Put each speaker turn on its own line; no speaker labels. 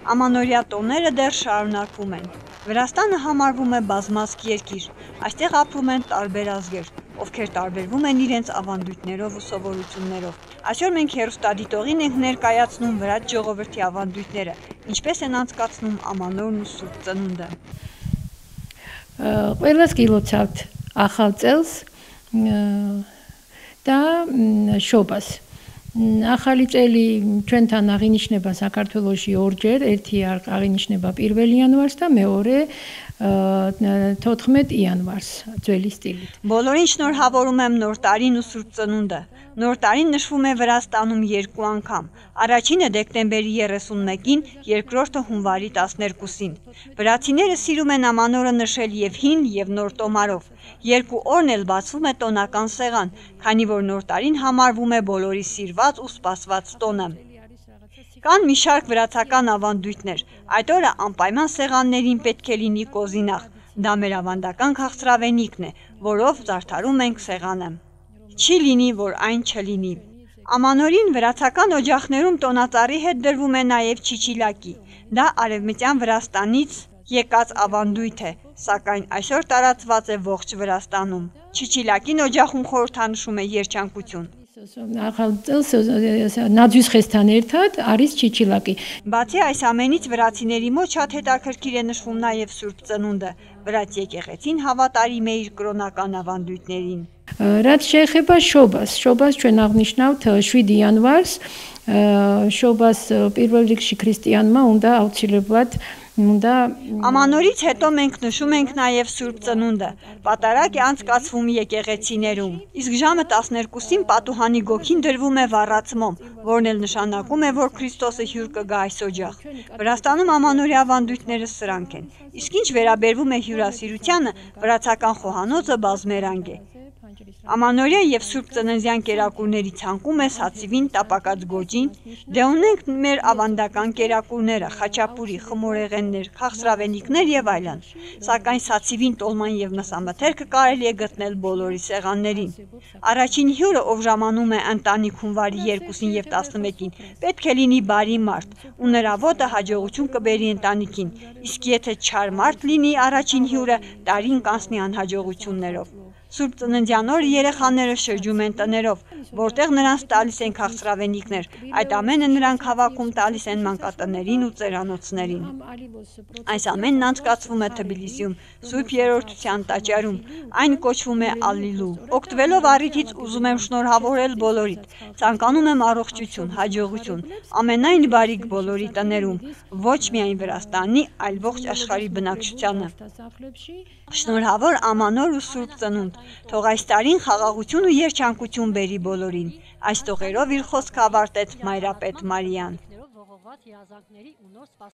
Ամանորյա տոները դեռ շարունակվում են։ Վրաստանը համարվում է բազմազգ երկիր։ Այստեղ ապրում են տարբեր ազգեր, ովքեր տարբերվում են իրենց ավանդույթներով ու սովորություններով։ Այսօր մենք հերոստադիտողին ենք ներկայացնում վրաց ժողովրդի ավանդույթները, ինչպես են անցկացնում ամանորն ու սուրբ ծնունդը։
Ყველას გილოცავთ ახალ წელს და შობას. ახალი წელი ჩვენთან აღინიშნება საქართველოში ორჯერ, ერთი აღინიშნება 1 იანვარს და მეორე 14 յանվարს ძველი სტილით։
Բոլորին շնորհավորում եմ նոր տարին ու Սուրբ Ծնունդը։ Նոր տարին նշվում է Վրաստանում երկու անգամ։ Առաջինը դեկտեմբերի 31-ին, երկրորդը հունվարի 12-ին։ Վրացիները սիրում են ամանորը նշել եւ հին եւ նոր տոմարով։ Երկու օրն էլ բացվում է տոնական սեղան, քանի որ նոր տարին համարվում է բոլորի սիրված ու սպասված տոնը։ Կան մի շարք վրացական ավանդույթներ։ Այդ օրը անպայման սեղաններին պետք է լինի կոզինախ։ Դա մեր ավանդական քաղցրավենիքն է, որով զարդարում ենք սեղանը չի լինի, որ այն չլինի։ Ամանորին վրացական օջախներում տոնածառի հետ դրվում է նաև չիչիլակի։ Դա արևմտյան Վրաստանից եկած ավանդույթ է, սակայն այսօր տարածված է ողջ Վրաստանում։ Չիչիլակին օջախում խորհրդանշում է երջանկություն։
նադյուս խեստան երթად արիս չիչիլակի։
Բացի այս ամենից վրացիների մոտ շատ հետաքրքիր է նշվում նաև Սուրբ Ծնունդը։ Վրաց եկեղեցին հավատարիմ է իր կրոնական ավանդույթներին։
Რაც შეეხება შობას, შობას ჩვენ აღნიშნავთ 7 იანვარს. შობას პირველ რიგში ქრისტიანმა უნდა აუცილებლად უნდა
Ամանորից հետո մենք նշում ենք նաև Սուրբ Ծնունդը։ Պատարակ է անցկացվում եկեղեցիներում։ Իսկ ժամը 12-ին պատուհանի գոգին դրվում է վառացմոմ, որն էլ նշանակում է, որ Քրիստոսը հյուր կգա այս օջախ։ Վրաստանում ամանորյա ավանդույթները սրանք են։ Իսկ ինչ վերաբերվում է հյուրասիրությանը, վրացական խոհանոցը բազմերանգ է։ Ամանորյա եւ Սուրբ Ծննդյան կերակուրների ցանկում է հացիվին տապակած գոճին, դե ունենք մեր ավանդական կերակուրները, խաչապուրի, խմորեղեններ, քաղցրավենիքներ եւ այլն։ Սակայն հացիվին տոլման եւ մսամթերքը կարելի է գտնել բոլորի սեղաններին։ Առաջին հյուրը, ով ժամանում է ընտանիք հունվարի 2-ին եւ 11-ին, պետք է լինի բարի մարդ, ու նրա ոտը հաջողություն կբերի ընտանիքին։ Իսկ եթե չար մարդ լինի առաջին հյուրը, տարին կանցնի անհաջողություններով։ Սուրբ Ծննդյան օրը երեխաները շրջում են տներով, որտեղ նրանց տալիս են քաղցրավենիքներ։ Այդ ամենը նրանք հավաքում տալիս են մանկատներին ու ծերանոցներին։ Այս ամենն անցկացվում է Թբիլիսիում, Սուրբ Երորդության տաճարում։ Այն կոչվում է Ալիլու։ Օգտվելով առիթից ուզում եմ շնորհավորել բոլորիդ։ Ցանկանում եմ առողջություն, հաջողություն, ամենայն բարիք բոլորի տներում, ոչ միայն Վրաստանի, այլ ողջ աշխարհի բնակչությանը։ Շնորհավոր Ամանոր ու Սուրբ Ծնունդ Թող այս տարին խաղաղություն ու երջանկություն բերի բոլորին։ Այս տողերով իր խոսքը ավարտեց Մայրապետ Մարիան։